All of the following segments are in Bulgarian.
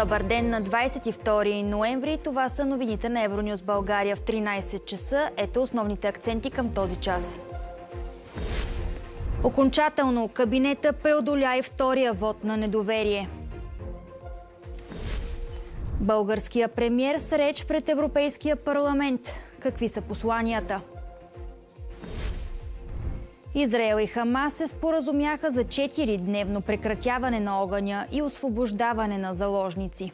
Добър ден на 22 ноември. Това са новините на Евронюс България в 13 часа. Ето основните акценти към този час. Окончателно кабинета преодоля и втория вод на недоверие. Българския премьер с реч пред Европейския парламент. Какви са посланията? Израел и Хамас се споразумяха за 4-дневно прекратяване на огъня и освобождаване на заложници.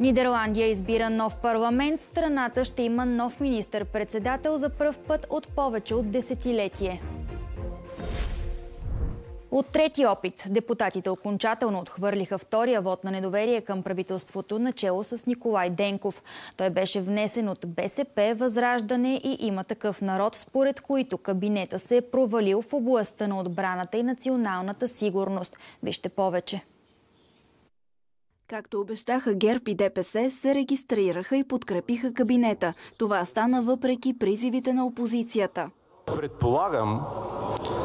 Нидерландия избира нов парламент. Страната ще има нов министър-председател за пръв път от повече от десетилетие. От трети опит депутатите окончателно отхвърлиха втория вод на недоверие към правителството начало с Николай Денков. Той беше внесен от БСП, Възраждане и има такъв народ, според които кабинета се е провалил в областта на отбраната и националната сигурност. Вижте повече. Както обещаха ГЕРБ и ДПС, се регистрираха и подкрепиха кабинета. Това стана въпреки призивите на опозицията. Предполагам,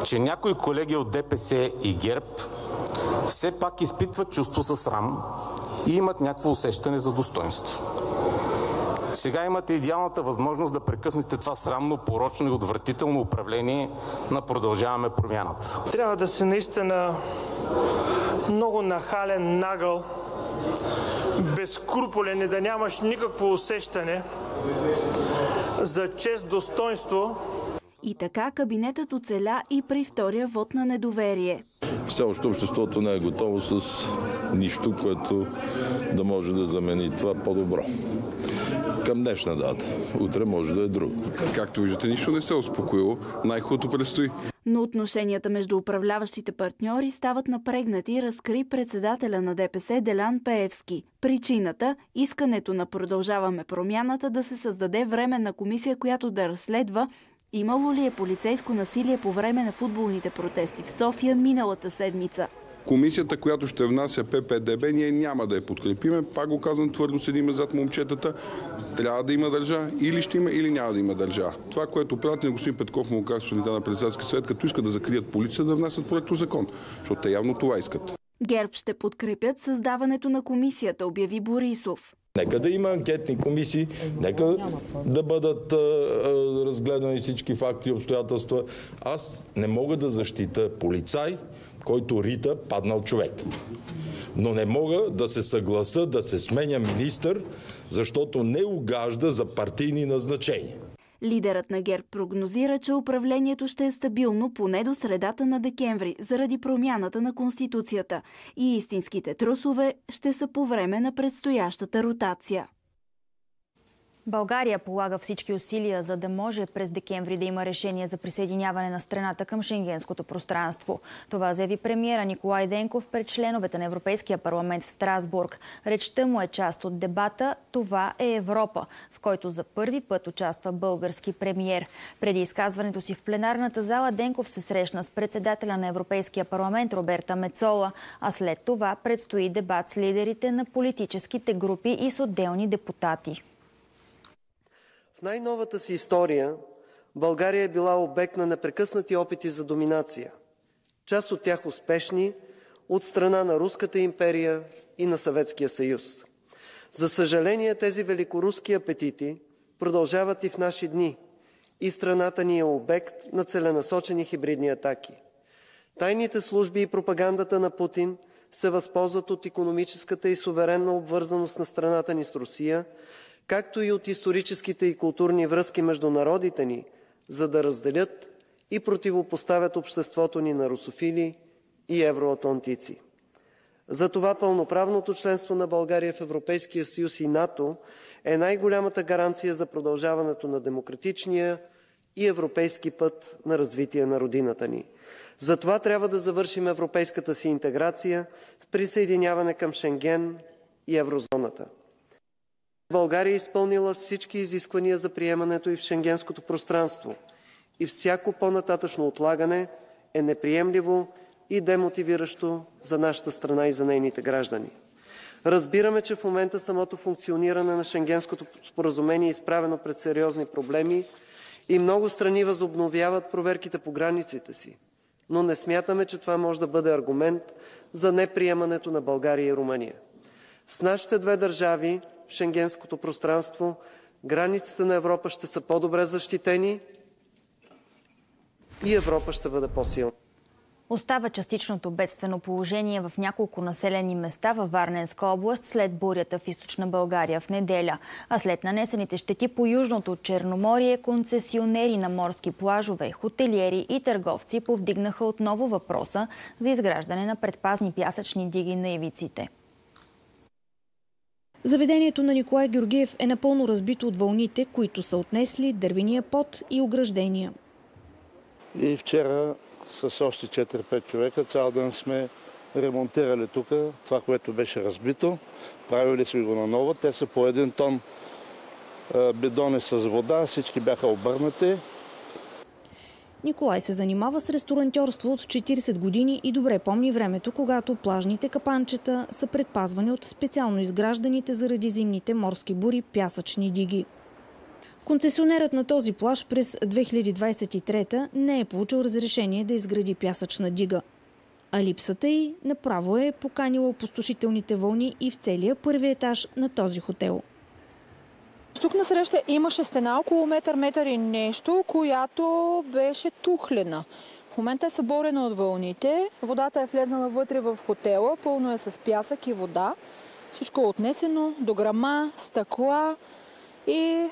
че някои колеги от ДПС и ГЕРБ все пак изпитват чувство за срам и имат някакво усещане за достоинство. Сега имате идеалната възможност да прекъснете това срамно, порочно и отвратително управление на Продължаваме промяната. Трябва да си наистина много нахален, нагъл, безкруполен и да нямаш никакво усещане за чест, достоинство и така кабинетът оцеля и при втория вод на недоверие. Все още обществото не е готово с нищо, което да може да замени това по-добро. Към днешна дата. Утре може да е друго. Както виждате, нищо не се е успокоило. Най-хубавото предстои. Но отношенията между управляващите партньори стават напрегнати, разкри председателя на ДПС Делян Пеевски. Причината – искането на Продължаваме промяната да се създаде временна комисия, която да разследва Имало ли е полицейско насилие по време на футболните протести в София миналата седмица? Комисията, която ще внася ППДБ, ние няма да я подкрепиме. Пак го казвам, твърдо седиме зад момчетата. Трябва да има държа, или ще има, или няма да има държа. Това, което правят на господин Петков му казва на председателски съвет, като искат да закрият полиция, да внасят проекто закон. Защото те явно това искат. ГЕРБ ще подкрепят създаването на комисията, обяви Борисов. Нека да има анкетни комисии, нека да бъдат разгледани всички факти и обстоятелства. Аз не мога да защита полицай, който рита паднал човек. Но не мога да се съгласа да се сменя министър, защото не угажда за партийни назначения. Лидерът на ГЕРБ прогнозира, че управлението ще е стабилно поне до средата на декември, заради промяната на Конституцията. И истинските трусове ще са по време на предстоящата ротация. България полага всички усилия, за да може през декември да има решение за присъединяване на страната към шенгенското пространство. Това заяви премиера Николай Денков пред членовете на Европейския парламент в Страсбург. Речта му е част от дебата «Това е Европа», в който за първи път участва български премиер. Преди изказването си в пленарната зала Денков се срещна с председателя на Европейския парламент Роберта Мецола, а след това предстои дебат с лидерите на политическите групи и с отделни депутати. В най-новата си история България е била обект на непрекъснати опити за доминация. Част от тях успешни от страна на Руската империя и на Съветския съюз. За съжаление, тези великоруски апетити продължават и в наши дни и страната ни е обект на целенасочени хибридни атаки. Тайните служби и пропагандата на Путин се възползват от икономическата и суверенна обвързаност на страната ни с Русия – както и от историческите и културни връзки между народите ни, за да разделят и противопоставят обществото ни на русофили и евроатлантици. Затова пълноправното членство на България в Европейския съюз и НАТО е най-голямата гаранция за продължаването на демократичния и европейски път на развитие на родината ни. Затова трябва да завършим европейската си интеграция с присъединяване към Шенген и еврозоната. България е изпълнила всички изисквания за приемането и в шенгенското пространство и всяко по-нататъчно отлагане е неприемливо и демотивиращо за нашата страна и за нейните граждани. Разбираме, че в момента самото функциониране на Шенгенското споразумение е изправено пред сериозни проблеми и много страни възобновяват проверките по границите си. но не смятаме, че това може да бъде аргумент за неприемането на България и Румъния. С нашите две държави шенгенското пространство границите на Европа ще са по-добре защитени и Европа ще бъде по-силна. Остава частичното бедствено положение в няколко населени места във Варненска област след бурята в източна България в неделя. А след нанесените щети по южното Черноморие, концесионери на морски плажове, хотелиери и търговци повдигнаха отново въпроса за изграждане на предпазни пясъчни диги на ивиците. Заведението на Николай Георгиев е напълно разбито от вълните, които са отнесли дървения пот и ограждения. И вчера с още 4-5 човека цял ден сме ремонтирали тук това, което беше разбито. Правили сме го наново. Те са по един тон бидони с вода. Всички бяха обърнати. Николай се занимава с ресторантьорство от 40 години и добре помни времето, когато плажните капанчета са предпазвани от специално изгражданите заради зимните морски бури пясъчни диги. Концесионерът на този плаж през 2023 не е получил разрешение да изгради пясъчна дига. А липсата й направо е поканила опустошителните вълни и в целия първи етаж на този хотел. Тук на среща имаше стена около метър, метър и нещо, която беше тухлена. В момента е съборена от вълните. Водата е влезнала вътре в хотела, пълно е с пясък и вода. Всичко е отнесено до грама, стъкла и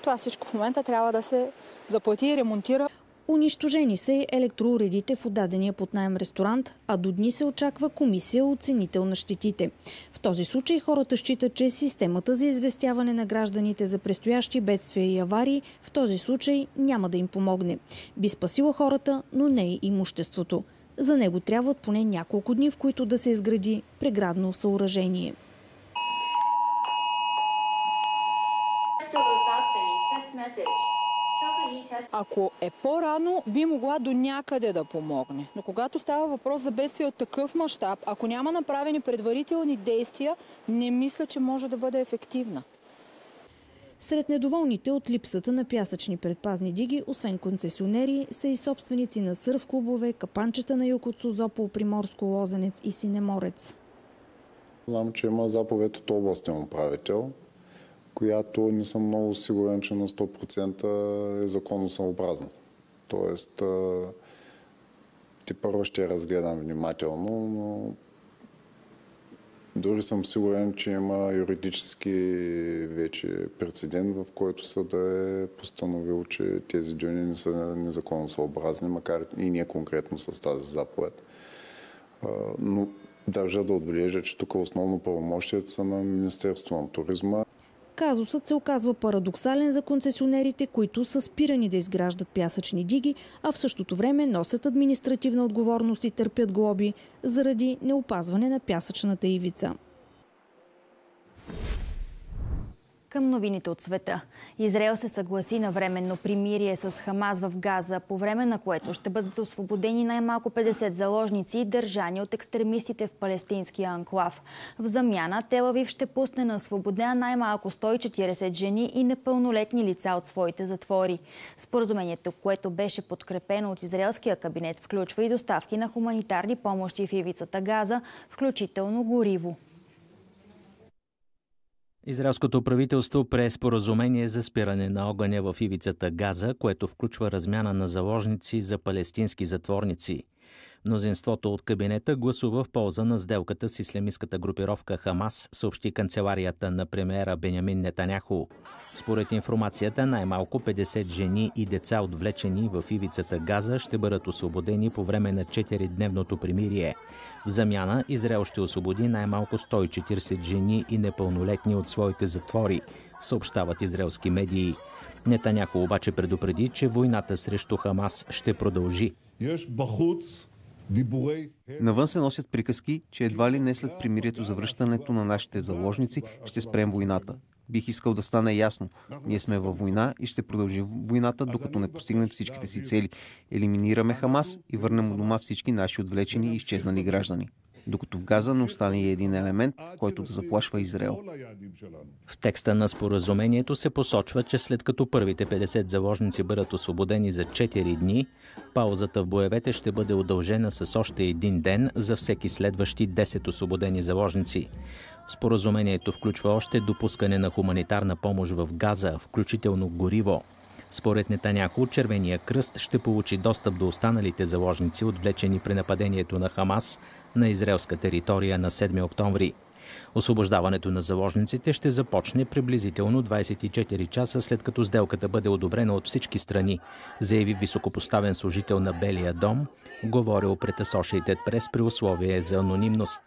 това всичко в момента трябва да се заплати и ремонтира. Унищожени са електроуредите в отдадения под найем ресторант, а до дни се очаква комисия оценител на щетите. В този случай хората считат, че системата за известяване на гражданите за предстоящи бедствия и аварии в този случай няма да им помогне. Би спасила хората, но не и имуществото. За него трябват поне няколко дни, в които да се изгради преградно съоръжение. Ако е по-рано, би могла до някъде да помогне. Но когато става въпрос за бедствие от такъв мащаб, ако няма направени предварителни действия, не мисля, че може да бъде ефективна. Сред недоволните от липсата на пясъчни предпазни диги, освен концесионери, са и собственици на сърф клубове, капанчета на юг от Созопол, Приморско, Лозенец и Синеморец. Знам, че има заповед от областен управител, която не съм много сигурен, че на 100% е законосъобразна. Тоест, ти първо ще я разгледам внимателно, но дори съм сигурен, че има юридически вече прецедент, в който съда е постановил, че тези дюни не са незаконосъобразни, макар и не конкретно с тази заповед. Но държа да отбележа, че тук основно правомощият са на Министерство на туризма. Казусът се оказва парадоксален за концесионерите, които са спирани да изграждат пясъчни диги, а в същото време носят административна отговорност и търпят глоби заради неопазване на пясъчната ивица. Към новините от света. Израел се съгласи на временно примирие с Хамас в Газа, по време на което ще бъдат освободени най-малко 50 заложници, държани от екстремистите в палестинския анклав. В замяна Телавив ще пусне на свобода най-малко 140 жени и непълнолетни лица от своите затвори. Споразумението, което беше подкрепено от израелския кабинет, включва и доставки на хуманитарни помощи в ивицата Газа, включително гориво. Израелското правителство прие споразумение за спиране на огъня в ивицата Газа, което включва размяна на заложници за палестински затворници. Мнозинството от кабинета гласува в полза на сделката с ислямистката групировка Хамас, съобщи канцеларията на премиера Бенямин Нетаняхо. Според информацията, най-малко 50 жени и деца, отвлечени в ивицата Газа, ще бъдат освободени по време на 4-дневното примирие. В замяна Израел ще освободи най-малко 140 жени и непълнолетни от своите затвори, съобщават израелски медии. Нетаняхо обаче предупреди, че войната срещу Хамас ще продължи. Навън се носят приказки, че едва ли не след примирието за връщането на нашите заложници ще спрем войната. Бих искал да стане ясно. Ние сме във война и ще продължим войната, докато не постигнем всичките си цели. Елиминираме Хамас и върнем у дома всички наши отвлечени и изчезнали граждани. Докато в Газа не остане един елемент, който да заплашва Израел. В текста на споразумението се посочва, че след като първите 50 заложници бъдат освободени за 4 дни, паузата в боевете ще бъде удължена с още един ден за всеки следващи 10 освободени заложници. Споразумението включва още допускане на хуманитарна помощ в Газа, включително гориво. Според Нетаняхо, Червения кръст ще получи достъп до останалите заложници, отвлечени при нападението на Хамас на израелска територия на 7 октомври. Освобождаването на заложниците ще започне приблизително 24 часа след като сделката бъде одобрена от всички страни, заяви високопоставен служител на Белия дом, говорил пред Associated Press при условие за анонимност.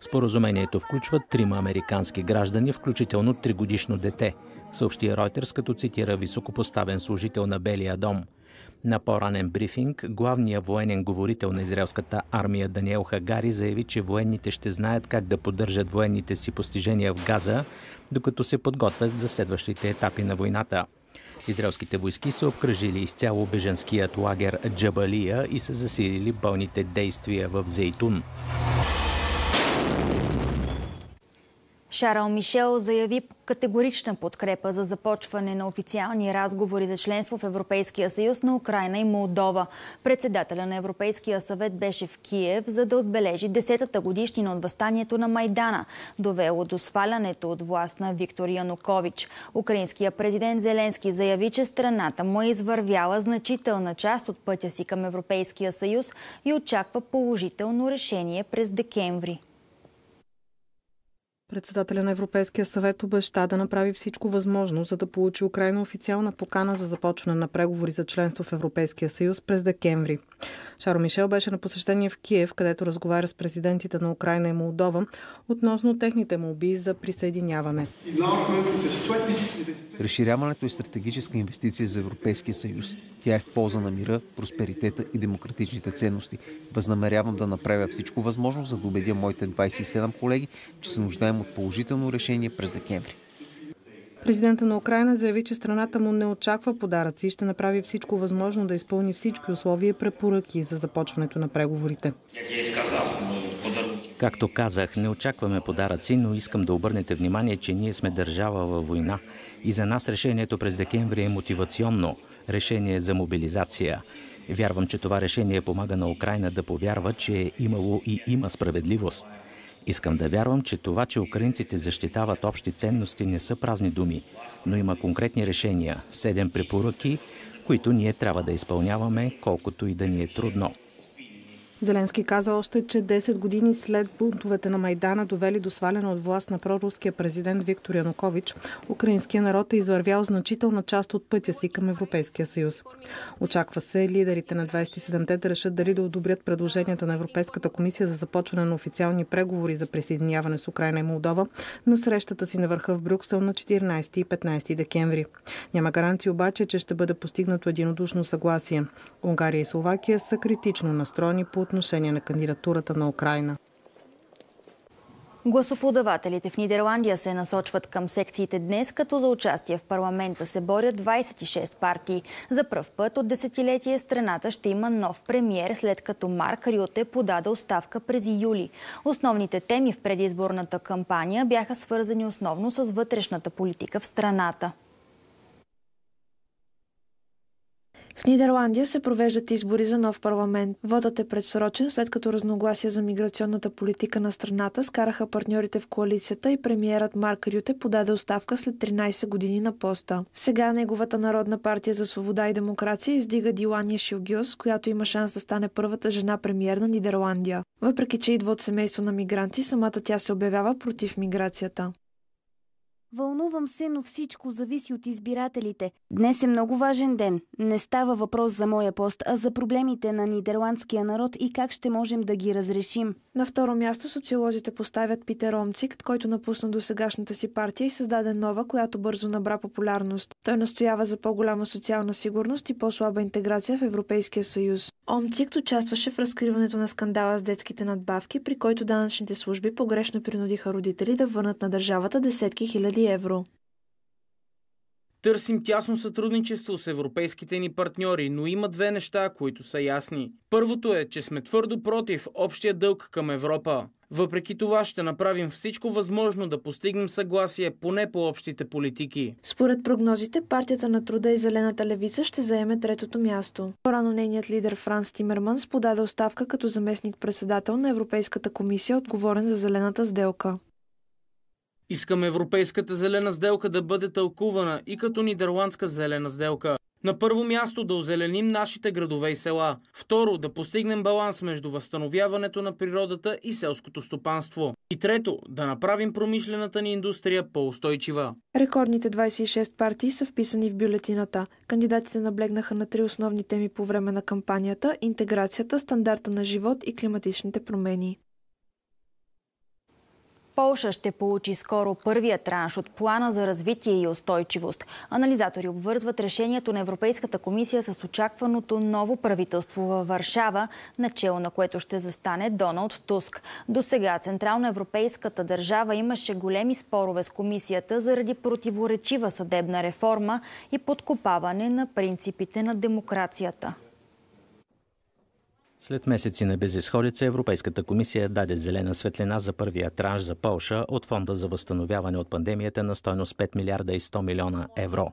Споразумението включва трима американски граждани, включително тригодишно дете, съобщи Reuters, като цитира високопоставен служител на Белия дом. На по-ранен брифинг главният военен говорител на израелската армия Даниел Хагари заяви, че военните ще знаят как да поддържат военните си постижения в Газа, докато се подготвят за следващите етапи на войната. Израелските войски са обкръжили изцяло беженският лагер Джабалия и са засилили бълните действия в Зейтун. Шарл Мишел заяви категорична подкрепа за започване на официални разговори за членство в Европейския съюз на Украина и Молдова. Председателя на Европейския съвет беше в Киев, за да отбележи 10-та годишнина от възстанието на Майдана, довело до свалянето от власт на Виктор Янукович. Украинският президент Зеленски заяви, че страната му е извървяла значителна част от пътя си към Европейския съюз и очаква положително решение през декември. Председателя на Европейския съвет обеща да направи всичко възможно, за да получи Украина официална покана за започване на преговори за членство в Европейския съюз през декември. Шаро Мишел беше на посещение в Киев, където разговаря с президентите на Украина и Молдова относно техните молби за присъединяване. Разширяването е стратегическа инвестиция за Европейския съюз. Тя е в полза на мира, просперитета и демократичните ценности. Възнамерявам да направя всичко възможно, за да убедя моите 27 колеги, че се нуждаем от положително решение през декември. Президента на Украина заяви, че страната му не очаква подаръци и ще направи всичко възможно да изпълни всички условия и препоръки за започването на преговорите. Както казах, не очакваме подаръци, но искам да обърнете внимание, че ние сме държава във война и за нас решението през декември е мотивационно решение за мобилизация. Вярвам, че това решение помага на Украина да повярва, че е имало и има справедливост. Искам да вярвам, че това, че украинците защитават общи ценности, не са празни думи, но има конкретни решения, седем препоръки, които ние трябва да изпълняваме, колкото и да ни е трудно. Зеленски каза още, че 10 години след бунтовете на Майдана довели до сваляне от власт на проруския президент Виктор Янукович, украинския народ е извървял значителна част от пътя си към Европейския съюз. Очаква се лидерите на 27-те да решат дали да одобрят предложенията на Европейската комисия за започване на официални преговори за присъединяване с Украина и Молдова на срещата си на върха в Брюксел на 14 и 15 декември. Няма гаранции обаче, че ще бъде постигнато единодушно съгласие. Унгария и Словакия са критично настроени по отношение на кандидатурата на Украина. Гласоподавателите в Нидерландия се насочват към секциите днес, като за участие в парламента се борят 26 партии. За пръв път от десетилетие страната ще има нов премьер, след като Марк Рюте подаде оставка през юли. Основните теми в предизборната кампания бяха свързани основно с вътрешната политика в страната. В Нидерландия се провеждат избори за нов парламент. Водът е предсрочен, след като разногласия за миграционната политика на страната скараха партньорите в коалицията и премиерът Марк Рюте подаде оставка след 13 години на поста. Сега неговата Народна партия за свобода и демокрация издига Дилания Шилгиос, която има шанс да стане първата жена премиер на Нидерландия. Въпреки, че идва от семейство на мигранти, самата тя се обявява против миграцията. Вълнувам се, но всичко зависи от избирателите. Днес е много важен ден. Не става въпрос за моя пост, а за проблемите на нидерландския народ и как ще можем да ги разрешим. На второ място социолозите поставят Питер Омцик, който напусна до сегашната си партия и създаде нова, която бързо набра популярност. Той настоява за по-голяма социална сигурност и по-слаба интеграция в Европейския съюз. Омцик участваше в разкриването на скандала с детските надбавки, при който данъчните служби погрешно принудиха родители да върнат на държавата десетки хиляди евро. Търсим тясно сътрудничество с европейските ни партньори, но има две неща, които са ясни. Първото е, че сме твърдо против общия дълг към Европа. Въпреки това ще направим всичко възможно да постигнем съгласие поне по общите политики. Според прогнозите, партията на труда и Зелената левица ще заеме третото място. Порано нейният лидер Франс Тимерманс подаде оставка като заместник-председател на Европейската комисия, отговорен за зелената сделка. Искам Европейската зелена сделка да бъде тълкувана и като нидерландска зелена сделка. На първо място да озеленим нашите градове и села. Второ, да постигнем баланс между възстановяването на природата и селското стопанство. И трето, да направим промишлената ни индустрия по-устойчива. Рекордните 26 партии са вписани в бюлетината. Кандидатите наблегнаха на три основни теми по време на кампанията – интеграцията, стандарта на живот и климатичните промени. Полша ще получи скоро първия транш от плана за развитие и устойчивост. Анализатори обвързват решението на Европейската комисия с очакваното ново правителство във Варшава, начало на което ще застане Доналд Туск. До сега Централна европейската държава имаше големи спорове с комисията заради противоречива съдебна реформа и подкопаване на принципите на демокрацията. След месеци на безисходица Европейската комисия даде зелена светлина за първия транш за Полша от Фонда за възстановяване от пандемията на стойност 5 милиарда и 100 милиона евро.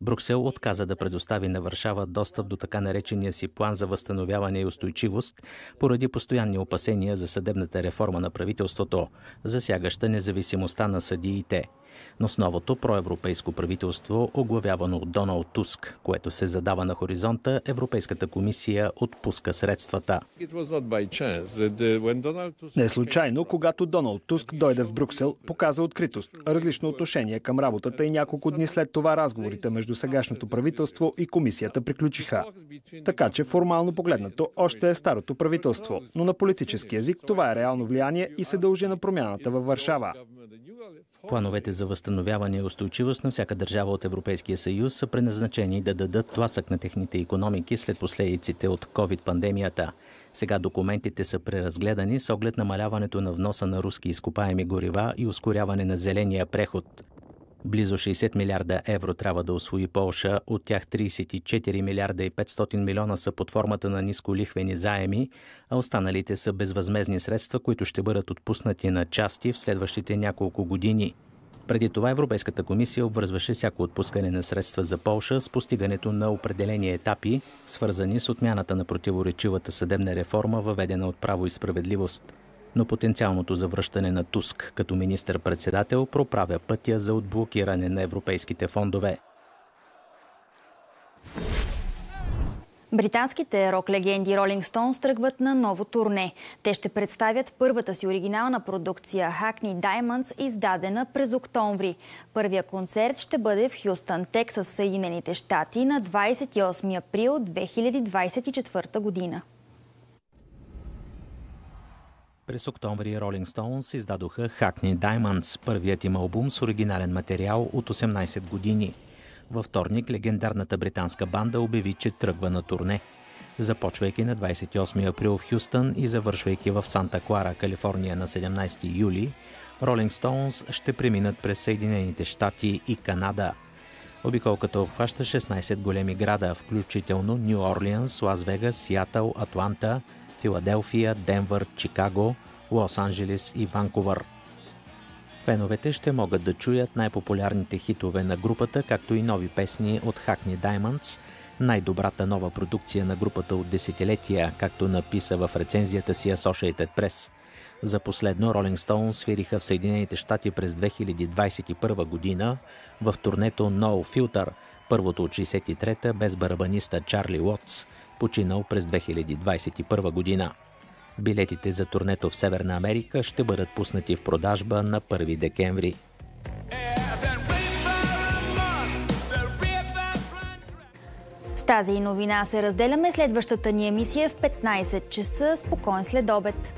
Бруксел отказа да предостави на Варшава достъп до така наречения си план за възстановяване и устойчивост поради постоянни опасения за съдебната реформа на правителството, засягаща независимостта на съдиите но с новото проевропейско правителство, оглавявано от Доналд Туск, което се задава на хоризонта, Европейската комисия отпуска средствата. Не е случайно, когато Доналд Туск дойде в Брюксел, показа откритост, различно отношение към работата и няколко дни след това разговорите между сегашното правителство и комисията приключиха. Така че формално погледнато още е старото правителство, но на политически язик това е реално влияние и се дължи на промяната във Варшава. Плановете за възстановяване и устойчивост на всяка държава от Европейския съюз са предназначени да дадат тласък на техните економики след последиците от COVID-пандемията. Сега документите са преразгледани с оглед намаляването на вноса на руски изкопаеми горива и ускоряване на зеления преход. Близо 60 милиарда евро трябва да освои Полша, от тях 34 милиарда и 500 милиона са под формата на нисколихвени заеми, а останалите са безвъзмезни средства, които ще бъдат отпуснати на части в следващите няколко години. Преди това Европейската комисия обвързваше всяко отпускане на средства за Полша с постигането на определени етапи, свързани с отмяната на противоречивата съдебна реформа, въведена от право и справедливост – но потенциалното завръщане на Туск като министър-председател проправя пътя за отблокиране на европейските фондове. Британските рок-легенди Rolling Stones тръгват на ново турне. Те ще представят първата си оригинална продукция Hackney Diamonds, издадена през октомври. Първия концерт ще бъде в Хюстън, Тексас, Съединените щати на 28 април 2024 година. През октомври Rolling Stones издадоха Hackney Diamonds, първият им албум с оригинален материал от 18 години. Във вторник легендарната британска банда обяви, че тръгва на турне. Започвайки на 28 април в Хюстън и завършвайки в Санта Клара, Калифорния на 17 юли, Rolling Stones ще преминат през Съединените щати и Канада. Обиколката обхваща 16 големи града, включително Нью Орлианс, Лас Вегас, Сиатъл, Атланта, Филаделфия, Денвър, Чикаго, Лос-Анджелес и Ванкувър. Феновете ще могат да чуят най-популярните хитове на групата, както и нови песни от Hackney Diamonds, най-добрата нова продукция на групата от десетилетия, както написа в рецензията си Associated Press. За последно Rolling Stones свириха в Съединените щати през 2021 година в турнето No Filter, първото от 63-та без барабаниста Чарли Уотс – починал през 2021 година. Билетите за турнето в Северна Америка ще бъдат пуснати в продажба на 1 декември. С тази новина се разделяме следващата ни емисия в 15 часа. Спокоен след обед.